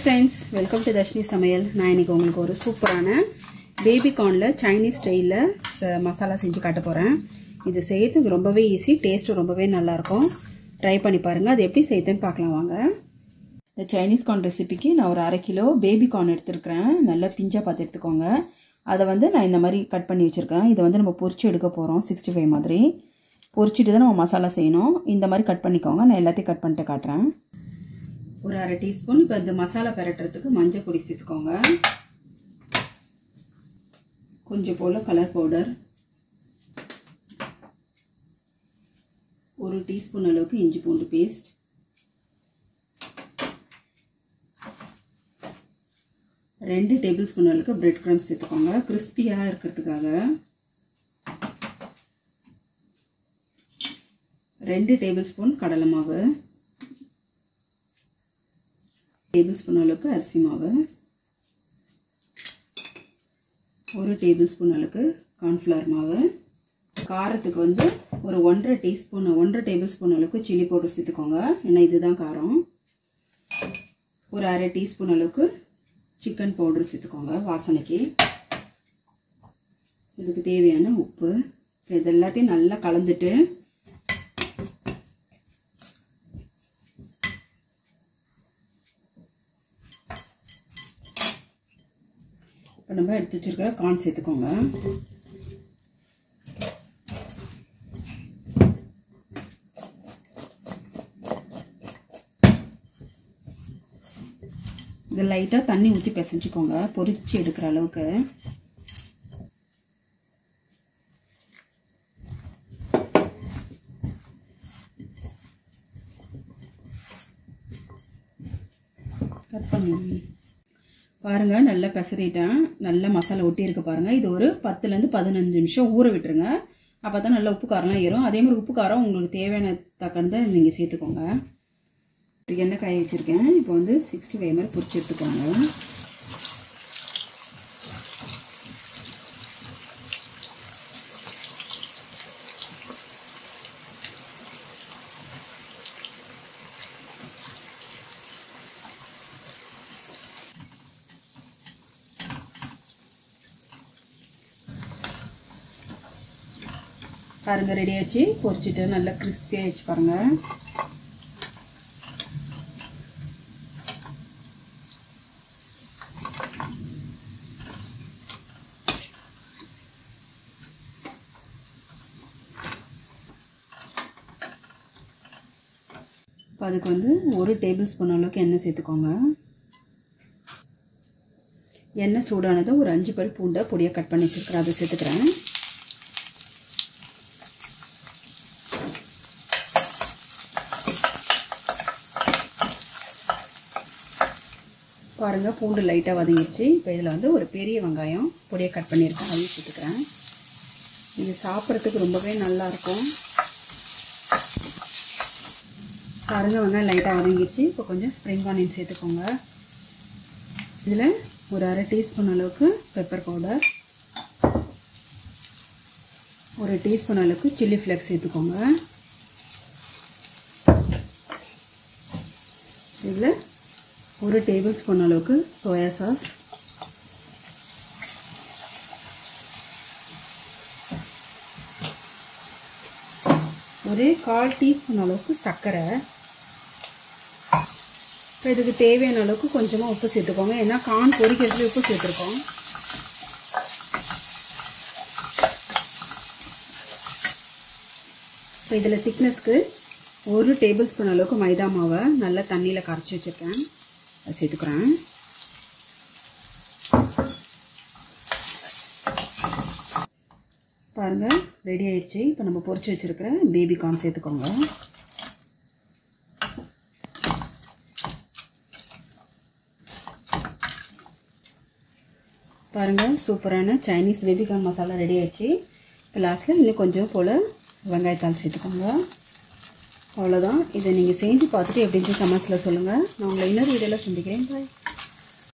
Friends welcome to Dharshini Samayal நான் இன்னைக்கு உங்களுக்கு ஒரு சூப்பரான பேபிகார்னில் சைனீஸ் ஸ்டைலில் மசாலா செஞ்சு காட்ட போகிறேன் இது செய்யறதுக்கு ரொம்பவே ஈஸி டேஸ்ட்டும் ரொம்பவே நல்லாயிருக்கும். ட்ரை பண்ணி பாருங்கள் அது எப்படி செய்யுதுன்னு பார்க்கலாம் வாங்க. இந்த சைனீஸ் கார்ன் ரெசிபிக்கு நான் ஒரு அரை கிலோ பேபிகார்ன் எடுத்துருக்கிறேன். நல்லா பிஞ்சாக பார்த்து எடுத்துக்கோங்க. அதை வந்து நான் இந்த மாதிரி கட் பண்ணி வச்சுருக்கேன் இதை வந்து நம்ம பொறிச்சு எடுக்க போகிறோம் சிக்ஸ்டி ஃபைவ் மாதிரி. பொறிச்சிட்டு தான் நம்ம மசாலா செய்யணும். இந்த மாதிரி கட் பண்ணிக்கோங்க. நான் எல்லாத்தையும் கட் பண்ணிட்டு காட்டுறேன். ஒரு அரை டீஸ்பூன். இப்போ இந்த மசாலா பெரட்டுறதுக்கு மஞ்சள் பொடி சேர்த்துக்கோங்க. கொஞ்சம் போல் கலர் பவுடர். ஒரு டீஸ்பூன் அளவுக்கு இஞ்சி பூண்டு பேஸ்ட். ரெண்டு டேபிள் ஸ்பூன் அளவுக்கு பிரெட் க்ரம்ஸ் சேர்த்துக்கோங்க. கிறிஸ்பியாக இருக்கிறதுக்காக. ரெண்டு டேபிள் ஸ்பூன் கடலை மாவு. டேபிள் ஸ்பூன் அளவுக்கு அரிசி மாவு. ஒரு டேபிள் ஸ்பூன் அளவுக்கு கார்ன்ஃப்ளவர் மாவு. காரத்துக்கு வந்து ஒரு ஒன்றரை டீஸ்பூன் ஒன்றரை டேபிள் ஸ்பூன் அளவுக்கு சில்லி பவுடர் சேர்த்துக்கோங்க. ஏன்னா இதுதான் காரம். ஒரு அரை டீஸ்பூன் அளவுக்கு சிக்கன் பவுடர் சேர்த்துக்கோங்க வாசனைக்கு. இதுக்கு தேவையான உப்பு. இது எல்லாத்தையும் நல்லா கலந்துட்டு இப்போ நம்ம எடுத்து வச்சிருக்கிற கார்ன் சேர்த்துக்கோங்க. இது லைட்டாக தண்ணி ஊற்றி பிசைஞ்சுக்கோங்க. பொறிச்சு எடுக்கிற அளவுக்கு. கட் பண்ணி. பாருங்க நல்லா பெசரிட்டேன் நல்லா மசாலா ஒட்டி இருக்கு பாருங்க. இது ஒரு பத்துலேருந்து பதினஞ்சு நிமிஷம் ஊற விட்டுருங்க. அப்போ தான் நல்லா உப்பு காரம்லாம் ஏறும். அதே மாதிரி உப்பு காரம் உங்களுக்கு தேவையான தக்கனதை நீங்கள் சேர்த்துக்கோங்க. இதுக்கு எண்ணெய் காய வச்சுருக்கேன். இப்போ வந்து சிக்ஸ்டி ஃபைவ் மாதிரி பொரிச்சு எடுத்துக்கோங்க. பாருங்க ரெடி ஆச்சு. பொரிச்சிட்டு நல்லா கிறிஸ்பியாக ஆயிடுச்சு பாருங்க. இப்போ அதுக்கு வந்து ஒரு டேபிள் ஸ்பூன் அளவுக்கு எண்ணெய் சேர்த்துக்கோங்க. எண்ணெய் சூடானதை ஒரு அஞ்சு பல் பூண்டை பொடியாக கட் பண்ணி வச்சுருக்கிறேன். அதை சேர்த்துக்கிறேன். பாருங்கள் பூண்டு லைட்டாக வதங்கிடுச்சு இப்போ இதில் வந்து ஒரு பெரிய வெங்காயம் பொடியை கட் பண்ணியிருக்கேன் அதையும் சேர்த்துக்கிறேன். இது சாப்பிட்றதுக்கு ரொம்பவே நல்லாயிருக்கும் பாருங்கள் வெங்காயம் லைட்டாக வதங்கிடுச்சு இப்போ கொஞ்சம் ஸ்ப்ரிங் ஆனியன் சேர்த்துக்கோங்க. இதில் ஒரு அரை டீஸ்பூன் அளவுக்கு பெப்பர் பவுடர் ஒரு டீஸ்பூன் அளவுக்கு சில்லி ஃப்ளேக்ஸ் சேர்த்துக்கோங்க. இதில் ஒரு டேபிள் ஸ்பூன் அளவுக்கு சோயா சாஸ் ஒரு கால் டீஸ்பூன் அளவுக்கு சர்க்கரை. இப்போ இதுக்கு தேவையான அளவுக்கு கொஞ்சமாக உப்பு சேர்த்துக்கோங்க. ஏன்னா கான் பொரிக்கிறதுல உப்பு சேர்த்துருக்கோம்? இப்போ இதில் திக்னஸ்க்கு ஒரு டேபிள் ஸ்பூன் அளவுக்கு மைதா மாவை நல்லா தண்ணியில் கரைச்சி வச்சுருக்கேன். சேர்த்துக்கிறேன். பாருங்கள் ரெடி ஆயிடுச்சு. இப்போ நம்ம பொரிச்சு வச்சுருக்கிற பேபி கார்ன் சேர்த்துக்கோங்க. பாருங்கள் சூப்பரான Chinese baby corn masala ready ஆயிடுச்சு. இப்போ லாஸ்ட்டில் இன்னும் கொஞ்சம் போல் வெங்காயத்தால் சேர்த்துக்கோங்க. அவ்வளோதான் இதை நீங்கள் செஞ்சு பார்த்துட்டு எப்படின்னு கமெண்ட்ஸில் சொல்லுங்கள் நான் உங்களை இன்னொரு வீடியோவில் சந்திக்கிறேன். பாய்